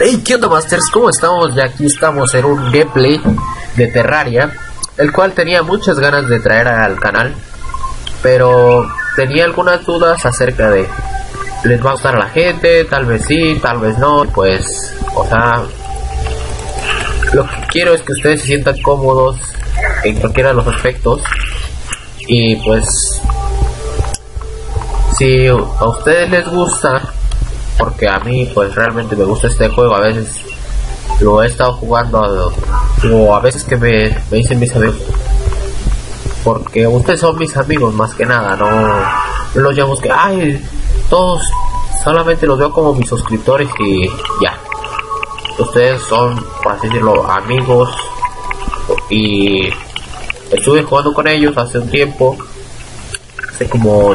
Hey, ¿qué Masters? ¿Cómo estamos? Ya aquí estamos en un gameplay de Terraria, el cual tenía muchas ganas de traer al canal, pero tenía algunas dudas acerca de les va a gustar a la gente, tal vez sí, tal vez no, pues, o sea, lo que quiero es que ustedes se sientan cómodos en cualquiera de los aspectos y pues si a ustedes les gusta porque a mí pues realmente me gusta este juego. A veces lo he estado jugando o a veces que me, me dicen mis amigos porque ustedes son mis amigos más que nada no, los llamo que ay todos solamente los veo como mis suscriptores y ya. Ustedes son por así decirlo amigos y estuve jugando con ellos hace un tiempo hace como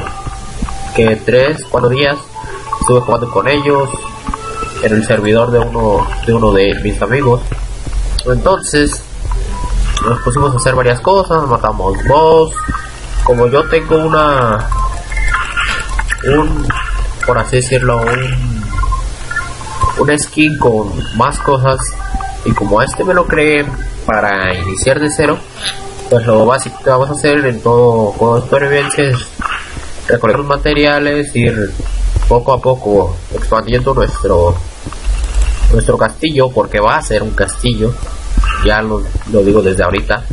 que tres cuatro días estuve jugando con ellos en el servidor de uno de uno de mis amigos. Entonces nos pusimos a hacer varias cosas matamos boss. Como yo tengo una un por así decirlo un una skin con más cosas y como este me lo cree para iniciar de cero pues lo básico que vamos a hacer en todo juego de supervivencia es recoger los materiales ir poco a poco expandiendo nuestro nuestro castillo porque va a ser un castillo ya lo, lo digo desde ahorita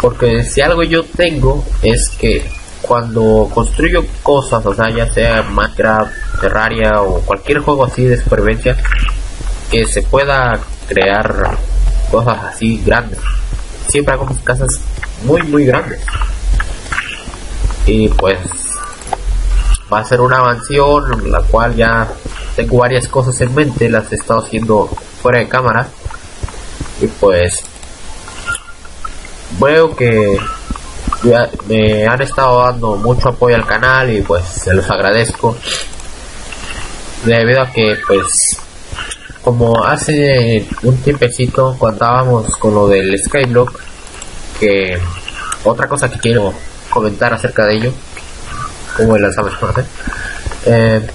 porque si algo yo tengo es que cuando construyo cosas o sea ya sea Minecraft Terraria o cualquier juego así de supervivencia que se pueda crear cosas así grandes siempre hago mis casas muy muy grandes. Y pues va a ser una mansión la cual ya tengo varias cosas en mente, las he estado haciendo fuera de cámara. Y pues veo que me han estado dando mucho apoyo al canal y pues se los agradezco. Debido a que pues como hace un tiempecito cuando estábamos con lo del skyblock que otra cosa que quiero comentar acerca de ello como el sabes eh,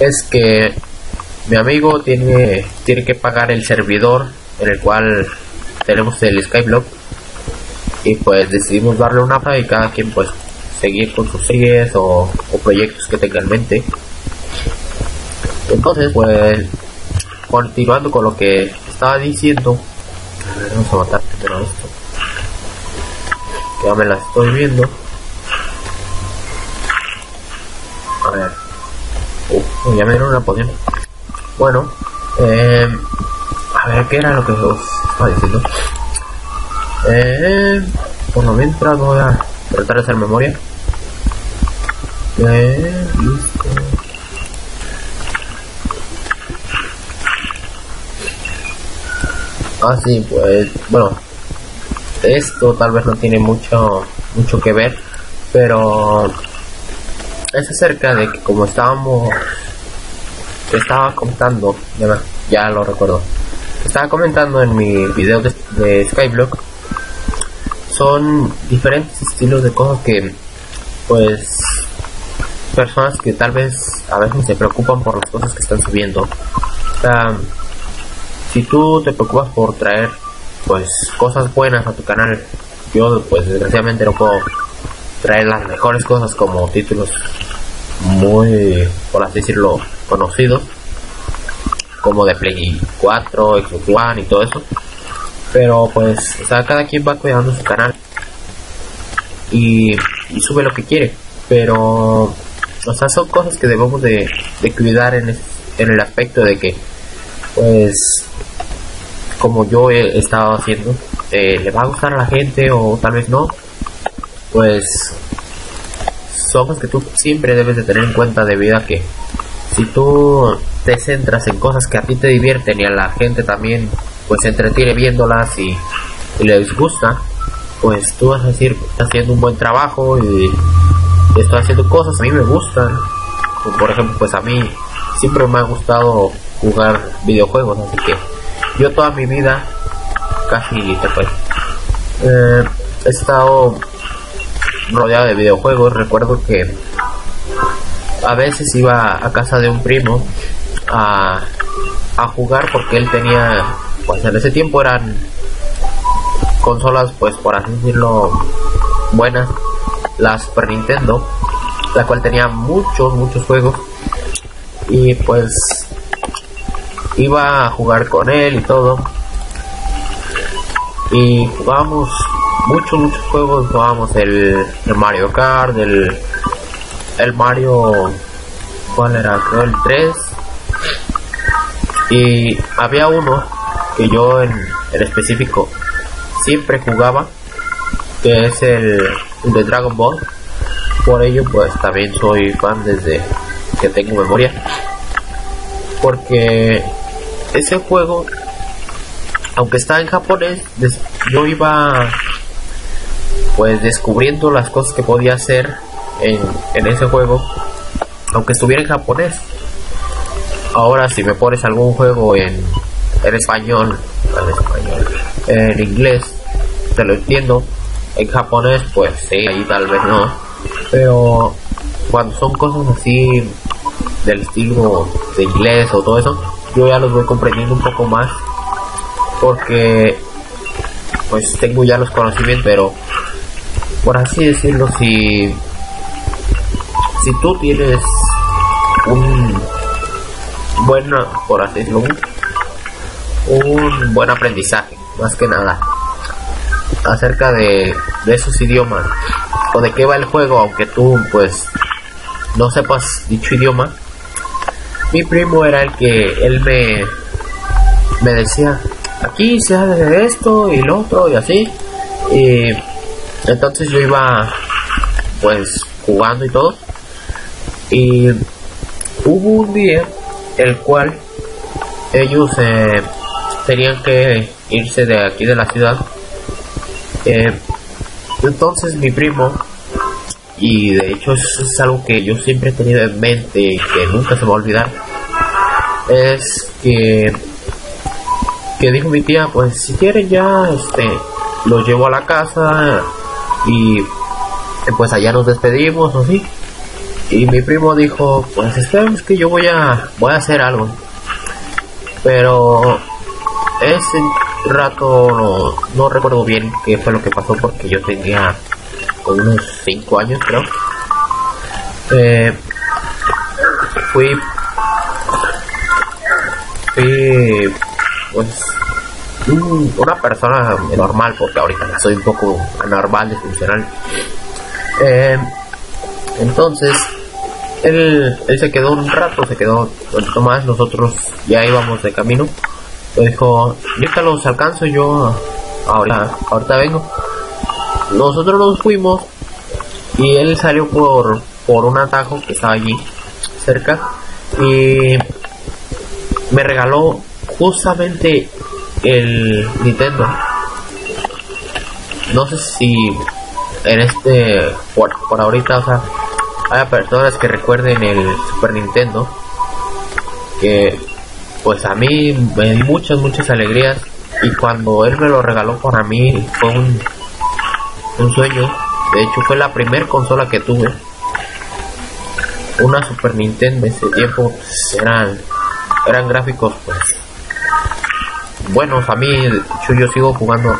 es que mi amigo tiene tiene que pagar el servidor en el cual tenemos el skyblock. Y pues decidimos darle una y cada quien pues seguir con sus series o, proyectos que tenga en mente. Entonces pues continuando con lo que estaba diciendo vamos a matar esto. Que ya me la estoy viendo a ver. Uh, ya me dieron una poción. Bueno eh, a ver qué era lo que os estaba diciendo eh, por lo mientras voy a tratar de hacer memoria. Eh, listo. Ah, sí, pues, bueno, esto tal vez no tiene mucho, mucho que ver, pero es acerca de que como estábamos, estaba comentando, ya, ya lo recuerdo, estaba comentando en mi video de, Skyblock, son diferentes estilos de cosas que, pues, personas que tal vez a veces se preocupan por las cosas que están subiendo. Si tú te preocupas por traer pues cosas buenas a tu canal yo pues desgraciadamente no puedo traer las mejores cosas como títulos muy por así decirlo conocidos como de Play 4, Xbox One y todo eso. Pero pues o sea, cada quien va cuidando su canal y, y sube lo que quiere. Pero o sea son cosas que debemos de, de cuidar en, en el aspecto de que pues como yo he estado haciendo eh, le va a gustar a la gente o tal vez no pues son cosas que tú siempre debes de tener en cuenta debido a que si tú te centras en cosas que a ti te divierten y a la gente también pues se entretiene viéndolas y, y les gusta pues tú vas a decir estás haciendo un buen trabajo y estoy haciendo cosas a mí me gustan como por ejemplo pues a mí siempre me ha gustado jugar videojuegos así que yo toda mi vida casi pues, eh, he estado rodeado de videojuegos recuerdo que a veces iba a casa de un primo a a jugar porque él tenía, pues en ese tiempo eran consolas, pues por así decirlo, buenas, la Super Nintendo, la cual tenía muchos, muchos juegos. Y pues iba a jugar con él y todo. Y jugábamos muchos, muchos juegos. Jugábamos el, Mario Kart, el, el Mario. ¿Cuál era? Creo el 3. Y había uno que yo en, en específico siempre jugaba, que es el, el de Dragon Ball. Por ello, pues también soy fan desde que tengo memoria. Porque ese juego, aunque está en japonés, yo iba pues descubriendo las cosas que podía hacer en, en ese juego, aunque estuviera en japonés. Ahora si me pones algún juego en, en español, en español, en inglés, te lo entiendo. En japonés, pues sí, ahí tal vez no. Pero cuando son cosas así del estilo de inglés o todo eso, yo ya los voy comprendiendo un poco más porque pues tengo ya los conocimientos pero por así decirlo si si tú tienes un buen por así decirlo un buen aprendizaje más que nada acerca de, de esos idiomas o de qué va el juego aunque tú pues no sepas dicho idioma mi primo era el que él me, me decía, aquí se hace esto y lo otro y así. Entonces yo iba pues jugando y todo. Y hubo un día el cual ellos eh, tenían que irse de aquí de la ciudad. Eh, entonces mi primo y de hecho es, algo que yo siempre he tenido en mente y que nunca se me va a olvidar es que que dijo mi tía pues si quieren ya este lo llevo a la casa y pues allá nos despedimos o así y mi primo dijo pues esperemos que yo voy a voy a hacer algo pero ese rato no, no recuerdo bien qué fue lo que pasó porque yo tenía unos 5 años creo, eh, fui, fui pues una persona normal, porque ahorita soy un poco anormal, disfuncional. Eh, entonces, él, se quedó un rato, se quedó un más, nosotros ya íbamos de camino. Me dijo, ahorita los alcanzo yo, ahorita, ahorita vengo nosotros nos fuimos y él salió por, por un atajo que estaba allí cerca y me regaló justamente el Nintendo. No sé si en este, por, por ahorita, o sea, hay personas que recuerden el Super Nintendo, que pues a mí me dio muchas, muchas alegrías y cuando él me lo regaló para mí fue un un sueño. De hecho, fue la primera consola que tuve. Una Super Nintendo. ese tiempo pues, eran, eran gráficos, pues. Buenos, a mí, yo sigo jugando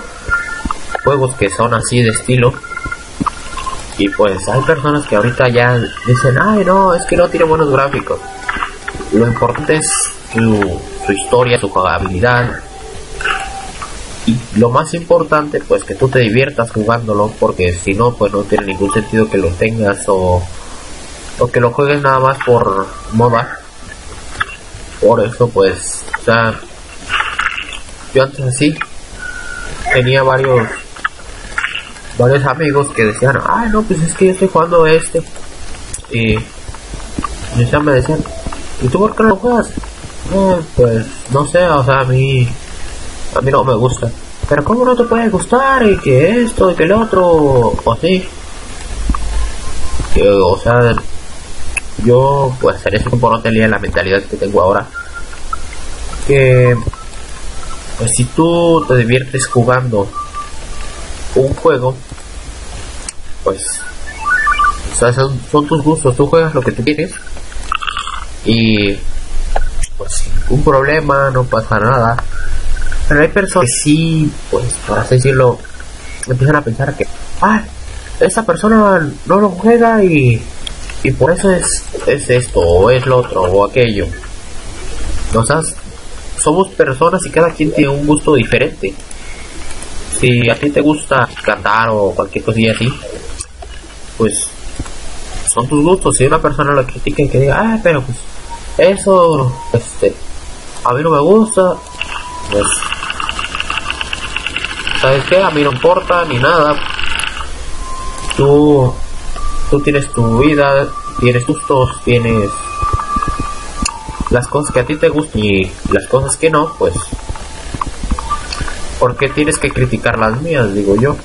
juegos que son así de estilo. Y pues hay personas que ahorita ya dicen, ay no, es que no tiene buenos gráficos. Lo importante es su, su historia, su jugabilidad, y lo más importante pues que tú te diviertas jugándolo porque si no pues no tiene ningún sentido que lo tengas o, o que lo juegues nada más por moda por eso pues sea yo antes así tenía varios varios amigos que decían ay no pues es que yo estoy jugando este y, ya me decían ¿y tú por qué no lo juegas? Pues no sé o sea a mí a mí no me gusta. Pero ¿cómo no te puede gustar? Y que esto y que el otro, o así. o sea, yo pues en ese tiempo no tenía la mentalidad que tengo ahora. Que pues si tú te diviertes jugando un juego, pues son, son tus gustos, tú juegas lo que tú quieres y pues sin ningún problema, no pasa nada. Pero hay personas que sí, pues por así decirlo, empiezan a pensar que, ah, esa persona no lo juega y, y por eso es, es esto, o es lo otro, o aquello. O sea, somos personas y cada quien tiene un gusto diferente. Si a ti te gusta cantar o cualquier cosilla así, pues son tus gustos. Si una persona lo critica y que diga, ah, pero pues eso, este, a mí no me gusta, pues, ¿sabes qué? A mí no importa ni nada. Tú, tú tienes tu vida, tienes gustos, tienes las cosas que a ti te gustan y las cosas que no, pues, ¿por qué tienes que criticar las mías? Digo yo.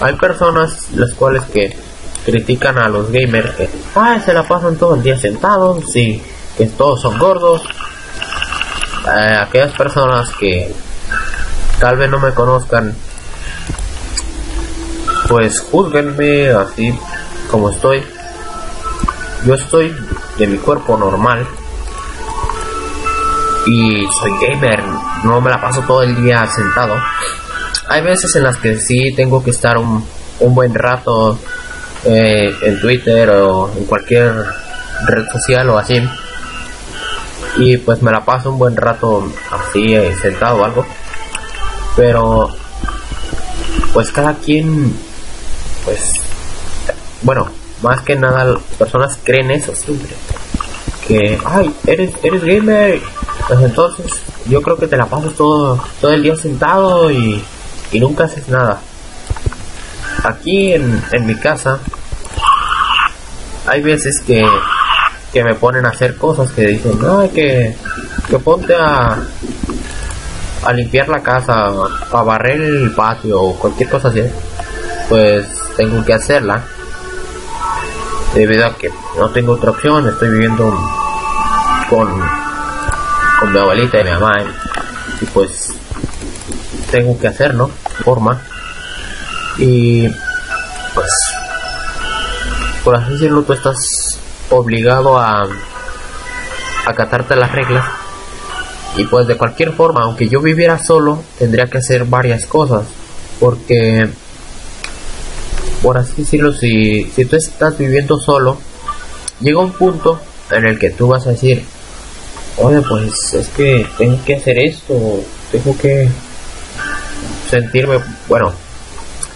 Hay personas las cuales que critican a los gamers que Ay, se la pasan todo el día sentados y que todos son gordos. Aquellas personas que tal vez no me conozcan, pues juzguenme así como estoy. Yo estoy de mi cuerpo normal y soy gamer, no me la paso todo el día sentado. Hay veces en las que sí tengo que estar un, un buen rato eh, en Twitter o en cualquier red social o así. Y pues me la paso un buen rato así eh, sentado o algo. Pero pues cada quien pues bueno, más que nada las personas creen eso siempre. Que, ay, eres, eres gamer. Pues entonces yo creo que te la pasas todo, todo el día sentado y, y nunca haces nada. Aquí en, en mi casa hay veces que, que me ponen a hacer cosas que dicen, no, que, que ponte a, a limpiar la casa, a barrer el patio o cualquier cosa así, pues tengo que hacerla. Debido a que no tengo otra opción, estoy viviendo con, con mi abuelita y mi mamá, y pues tengo que hacerlo, forma. Y pues por así decirlo, tú estás obligado a acatarte las reglas. Y pues de cualquier forma, aunque yo viviera solo, tendría que hacer varias cosas. Porque, por así decirlo, si, si tú estás viviendo solo, llega un punto en el que tú vas a decir, oye, pues es que tengo que hacer esto, tengo que sentirme, bueno,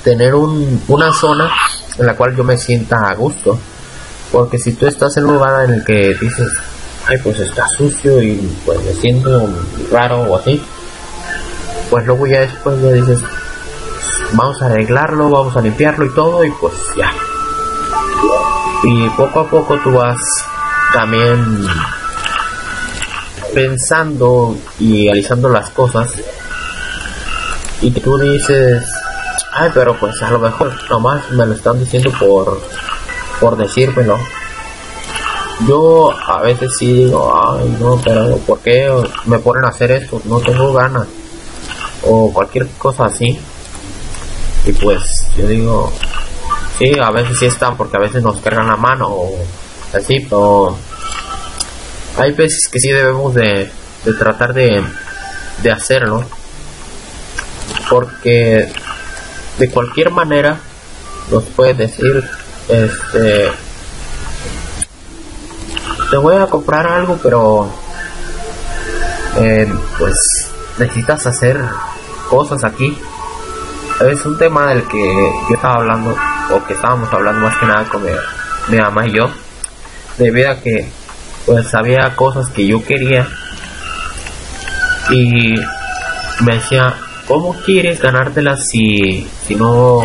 tener un, una zona en la cual yo me sienta a gusto. Porque si tú estás en un lugar en el que dices, ay, pues está sucio y pues me siento raro o así, pues luego ya después ya dices, vamos a arreglarlo, vamos a limpiarlo y todo, y pues ya. Y poco a poco tú vas también pensando y analizando las cosas y tú dices Ay, pero pues a lo mejor nomás me lo están diciendo por, por decírmelo. Yo a veces sí digo, ay, no, pero ¿por qué me ponen a hacer esto? No tengo ganas. O cualquier cosa así. Y pues yo digo, sí, a veces sí están porque a veces nos cargan la mano o así, pero hay veces que sí debemos de, de tratar de, de hacerlo. Porque de cualquier manera nos puede decir este te voy a comprar algo pero eh, pues necesitas hacer cosas aquí es un tema del que yo estaba hablando o que estábamos hablando más que nada con mi, mamá y yo debido a que pues había cosas que yo quería y me decía ¿Cómo quieres ganártelas si, si no,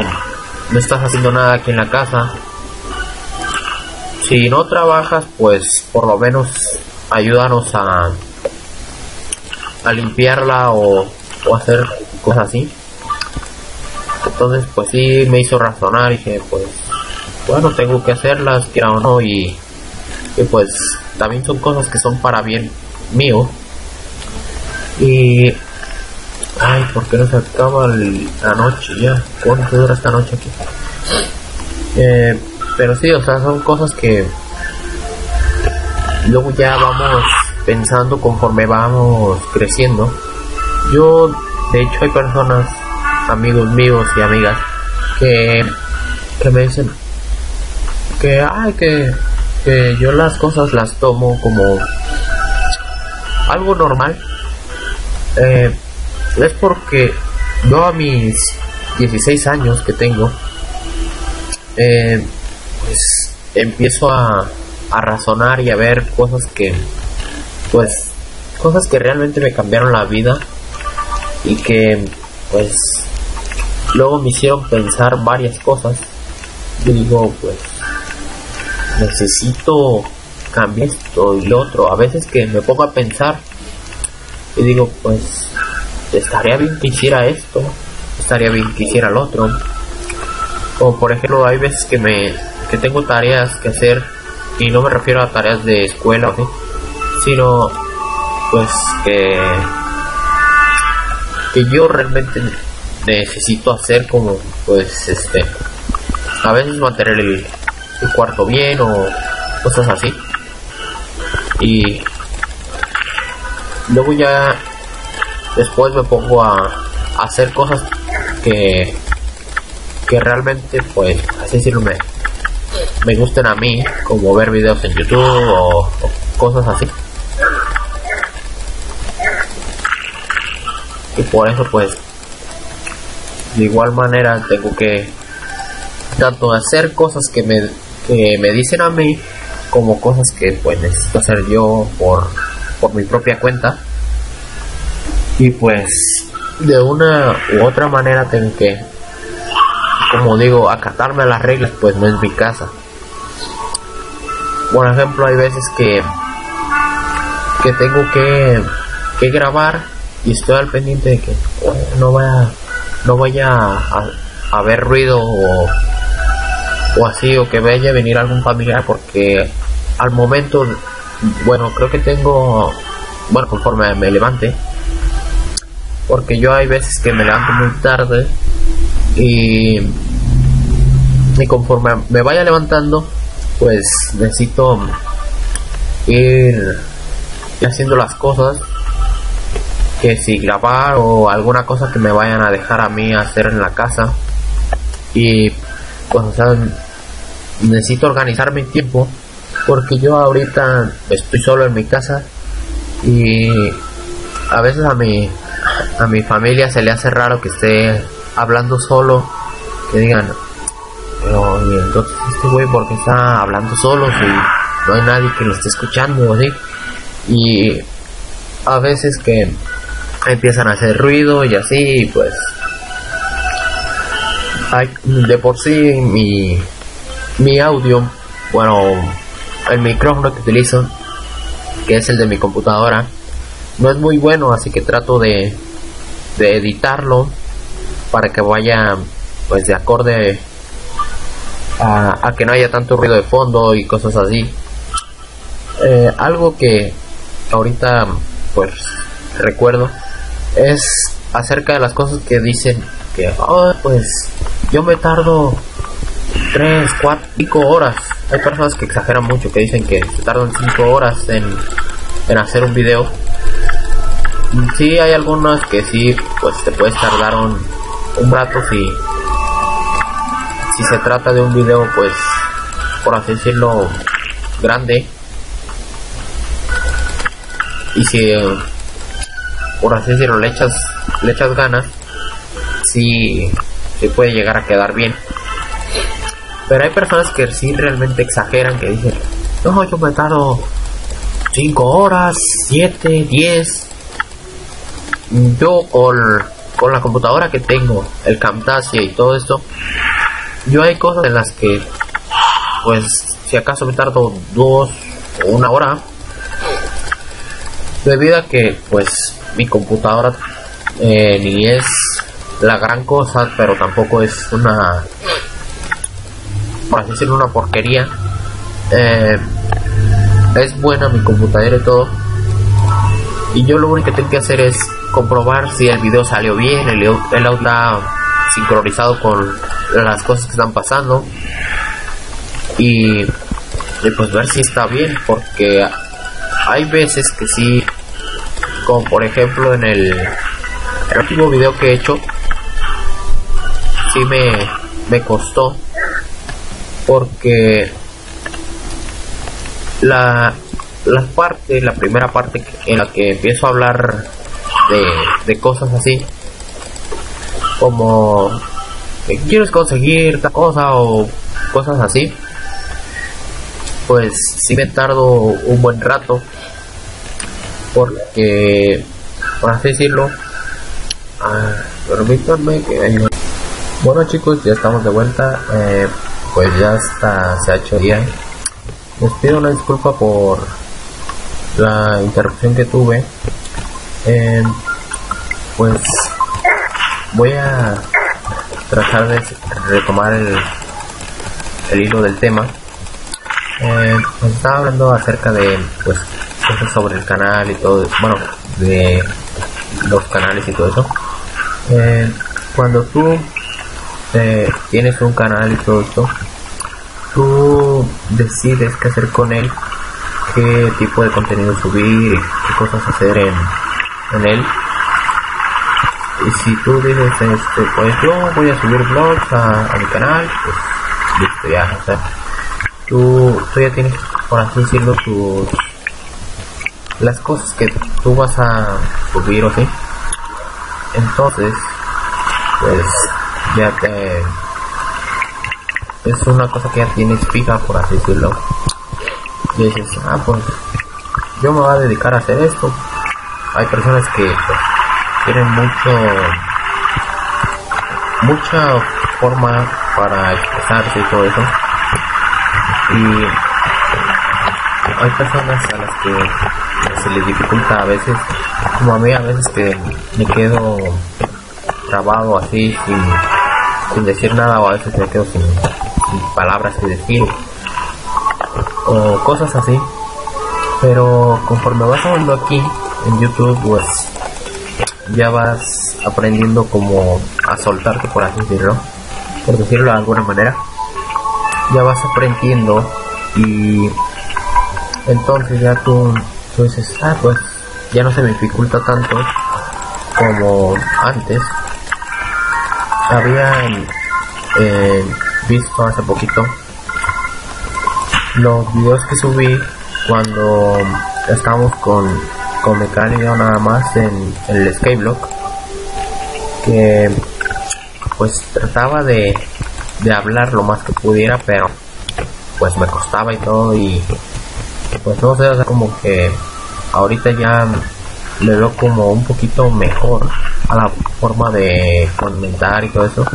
no estás haciendo nada aquí en la casa? Si no trabajas, pues por lo menos ayúdanos a, a limpiarla o, o hacer cosas así. Entonces, pues sí me hizo razonar y dije, pues, bueno, tengo que hacerlas, quiera o no, y, y pues también son cosas que son para bien mío. Y Ay, ¿por qué no se acaba la noche ya? ¿Cuánto dura esta noche aquí? Eh, pero sí, o sea, son cosas que luego ya vamos pensando conforme vamos creciendo. Yo, de hecho, hay personas, amigos míos y amigas, que, que me dicen que, ay, que, que yo las cosas las tomo como algo normal. Eh, es porque yo a mis 16 años que tengo, eh, pues empiezo a, a razonar y a ver cosas que, pues, cosas que realmente me cambiaron la vida y que, pues, luego me hicieron pensar varias cosas. Yo digo, pues, necesito cambiar esto y lo otro. A veces que me pongo a pensar y digo, pues, estaría bien que hiciera esto, estaría bien que hiciera lo otro. Como por ejemplo, hay veces que me que tengo tareas que hacer y no me refiero a tareas de escuela, sino pues que que yo realmente necesito hacer como pues este a veces mantener el, el cuarto bien o cosas así. Y luego ya después me pongo a, hacer cosas que que realmente pues así decirlo me, me gusten a mí como ver videos en youtube o, o cosas así. Y por eso pues de igual manera tengo que tanto hacer cosas que me, que me dicen a mí como cosas que pues necesito hacer yo por, por mi propia cuenta. Y pues de una u otra manera tengo que como digo acatarme a las reglas pues no es mi casa. Por ejemplo hay veces que que tengo que, que grabar y estoy al pendiente de que no vaya no vaya a, haber ruido o, o así o que vaya a venir algún familiar porque al momento bueno creo que tengo bueno conforme me levante porque yo hay veces que me levanto muy tarde y y conforme me vaya levantando pues necesito ir haciendo las cosas que si grabar o alguna cosa que me vayan a dejar a mí hacer en la casa. Y pues o sea necesito organizar mi tiempo porque yo ahorita estoy solo en mi casa y a veces a mi a mi familia se le hace raro que esté hablando solo que digan pero entonces este güey porque está hablando solo si no hay nadie que lo esté escuchando así y a veces que empiezan a hacer ruido y así, pues hay, de por sí mi, mi audio, bueno, el micrófono que utilizo, que es el de mi computadora, no es muy bueno, así que trato de, de editarlo para que vaya pues de acorde a, a, que no haya tanto ruido de fondo y cosas así. Eh, algo que ahorita pues recuerdo es acerca de las cosas que dicen que, oh, pues yo me tardo 3, 4, 5 horas. Hay personas que exageran mucho, que dicen que se tardan 5 horas en, en hacer un video. Sí, hay algunas que sí, pues te puedes tardar un, un rato si, si se trata de un video, pues, por así decirlo, grande. Y si por así decirlo, le echas, le echas ganas, sí, sí puede llegar a quedar bien. Pero hay personas que sí realmente exageran, que dicen, no, yo me tardo 5 horas, 7, 10. Yo con, con la computadora que tengo, el Camtasia y todo esto, yo hay cosas en las que, pues, si acaso me tardo 2 o una hora, debido a que, pues, mi computadora eh, ni es la gran cosa, pero tampoco es una, por así decirlo, una porquería. Eh, es buena mi computadora y todo. Y yo lo único que tengo que hacer es comprobar si el video salió bien, el, el audio está sincronizado con las cosas que están pasando. Y, y pues ver si está bien, porque hay veces que sí, como por ejemplo en el, último video que he hecho, sí me, me costó porque la, la parte, la primera parte en la que empiezo a hablar de, de cosas así, como quieres conseguir tal cosa o cosas así, pues si me tardo un buen rato porque por así decirlo ah, permítanme que bueno chicos ya estamos de vuelta eh, pues ya está se ha hecho día. Les pido una disculpa por la interrupción que tuve. Eh, pues voy a tratar de retomar el, el hilo del tema. Eh, estaba hablando acerca de pues cosas sobre el canal y todo bueno de los canales y todo eso. Eh, cuando tú eh, tienes un canal y todo esto tú decides qué hacer con él qué tipo de contenido subir qué cosas hacer en, en él. Y si tú dices este pues yo voy a subir vlogs a, mi canal pues listo ya o sea tú, tú ya tienes por así decirlo tus las cosas que tú vas a subir o sí entonces pues ya te es una cosa que ya tienes fija por así decirlo. Y dices ah pues yo me voy a dedicar a hacer esto hay personas que pues, tienen mucho mucha forma para expresarse y todo eso. Y hay personas a las que se les dificulta a veces como a mí a veces que me quedo trabado así sin, decir nada o a veces me quedo sin, palabras que decir o cosas así. Pero conforme vas hablando aquí en YouTube pues ya vas aprendiendo como a soltarte por así decirlo por decirlo de alguna manera. Ya vas aprendiendo y entonces ya tú, dices ah pues ya no se me dificulta tanto como antes. Había eh, visto hace poquito los videos que subí cuando estábamos con con mecánica nada más en, el skyblock que pues trataba de, de hablar lo más que pudiera pero pues me costaba y todo y pues no sé, como que ahorita ya le veo como un poquito mejor a la forma de comentar y todo eso.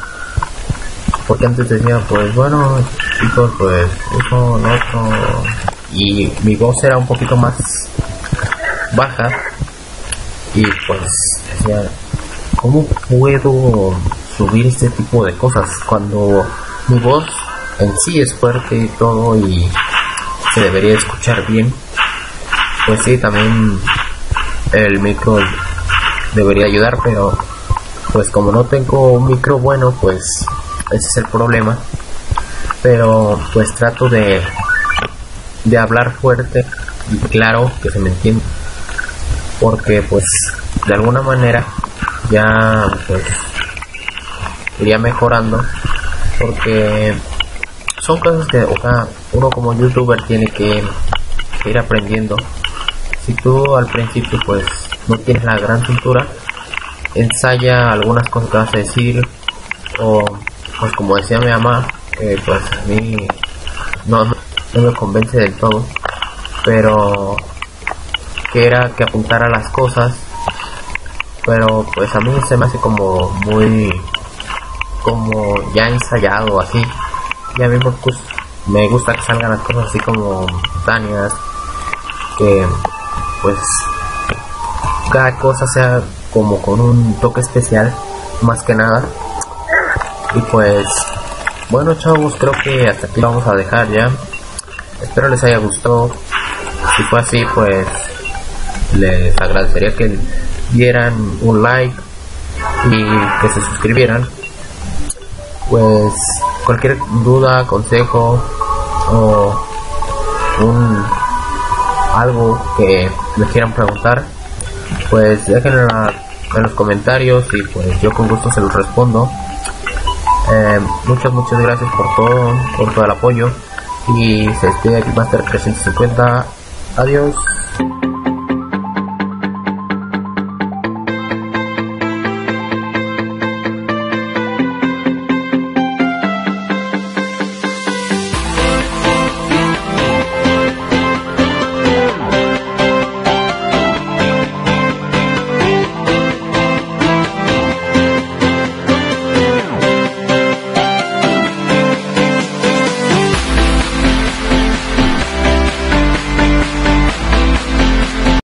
Porque antes decía, pues bueno, chicos, pues eso, no. Y mi voz era un poquito más baja. Y pues decía, ¿cómo puedo subir este tipo de cosas cuando mi voz en sí es fuerte y todo y se debería escuchar bien? Pues sí, también el micro debería ayudar, pero pues como no tengo un micro bueno, pues ese es el problema. Pero pues trato de, de hablar fuerte y claro que se me entienda. Porque pues de alguna manera ya pues iría mejorando porque son cosas que o sea, uno como youtuber tiene que ir aprendiendo. Si tú al principio pues no tienes la gran cintura, ensaya algunas cosas que vas a decir o pues como decía mi mamá, pues a mí no, no, me convence del todo, pero que era que apuntara las cosas, pero pues a mí se me hace como muy como ya ensayado así. Y a mí pues, me gusta que salgan las cosas así como tañas que pues cada cosa sea como con un toque especial más que nada. Y pues bueno chavos creo que hasta aquí vamos a dejar ya. Espero les haya gustado. Si fue así pues les agradecería que dieran un like y que se suscribieran. Pues cualquier duda consejo o un algo que me quieran preguntar, pues déjenlo en los comentarios y pues yo con gusto se los respondo. Eh, muchas, muchas gracias por todo, por todo el apoyo. Y se despide aquí Master 350. Adiós.